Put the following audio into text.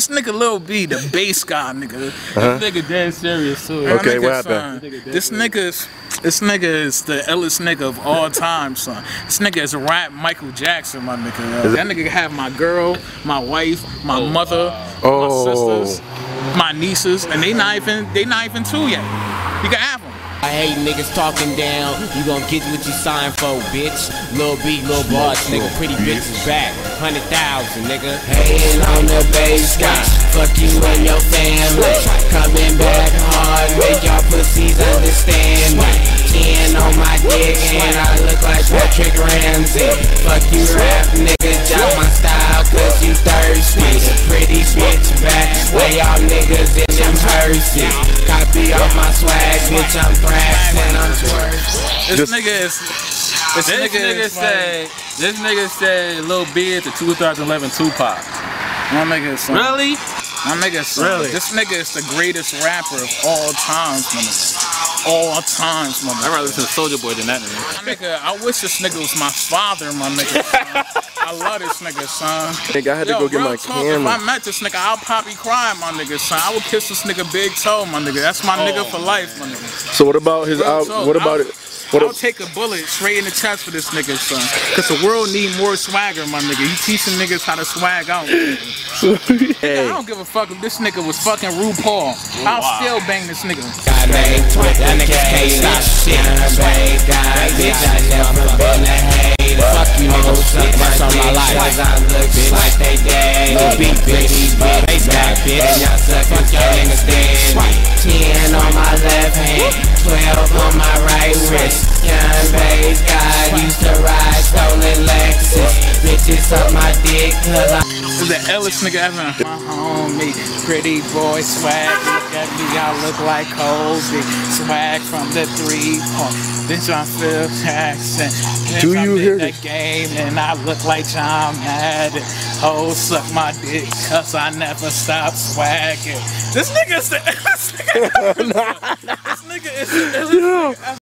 This nigga Lil B, the Based God, nigga. Uh-huh. This nigga dead serious too. That Okay, nigga, what happened? son, This nigga's this nigga is the illest nigga of all time, son. This nigga is rap Michael Jackson, my nigga. yo. That nigga have my girl, my wife, my mother, Oh. my sisters, my nieces, and they not even they not even two yet. You can have them. I hate niggas talking down. You gon' get what you signed for, bitch. Lil B, Lil Boss, nigga. Pretty bitches back. Hundred thousand, nigga. Hating on the Based God. Fuck you and your family. Coming back hard. Make y'all pussies understand me. Ten on my dick and I look like Patrick Ramsey. Fuck you, rap nigga. Drop my style cause you thirsty. Copy off my swag, bitch. I'm thrashing. I'm twerking. This nigga is this, This nigga, nigga is say, this nigga say Lil B is the 2011 Tupac. my nigga is. Really? My nigga, son, Really? this nigga is the greatest rapper of all times, my nigga. All times, my I'd nigga. rather listen to Soulja Boy than that nigga. My nigga, I wish this nigga was my father, my nigga. Son. I love this nigga, son. Nigga, I had to go get real my talk, camera. If I met this nigga, I'll probably cry, my nigga, son. I would kiss this nigga big toe, my nigga. That's my nigga oh, for life, my nigga. So what about his out? What about I'll, it? What I'll a- take a bullet straight in the chest for this nigga, son. Cause the world need more swagger, my nigga. You teaching niggas how to swag out. I hey, don't give a fuck if this nigga was fucking RuPaul. I'll still bang this nigga. I made Twitter, that nigga can't stop shit. Babe, God, just like they dad. No beat, bitch, back, bitch. And y'all suck, fuck y'all niggas dead. Ten on my left hand, twelve on my right wrist. Young Based God used to ride the illest nigga ever. My homie, pretty boy swag. Look at me, I look like Kobe. Swag from the three point. Then John Phil Jackson. Do you hear the this? game and I look like John Madden. Oh, suck my dick, cause I never stop swagging. This nigga's the illest nigga ever. This nigga is the illest nigga ever.